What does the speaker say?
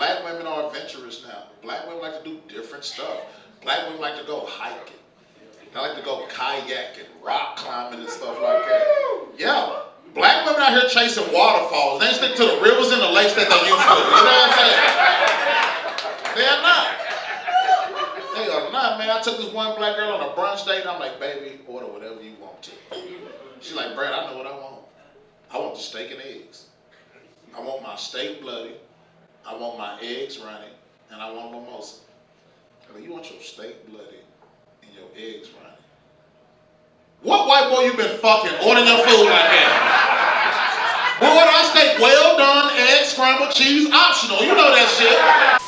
black women are adventurous now. Black women like to do different stuff. Black women like to go hiking. They like to go kayaking, rock climbing, and stuff like that. Yeah. Black women out here chasing waterfalls. They stick to the rivers and the lakes that they used to. You know what I'm saying? They are not. They are not, man. I took this one black girl on a brunch date, and I'm like, baby, order whatever you want to. She's like, Brad, I know what I want. I want the steak and eggs. I want my steak bloody. I want my eggs running, and I want mimosa. I go, you want your steak bloody and your eggs running? What white boy you been fucking ordering your food like that? Well, what I steak well done, eggs, scrambled cheese, optional. You know that shit.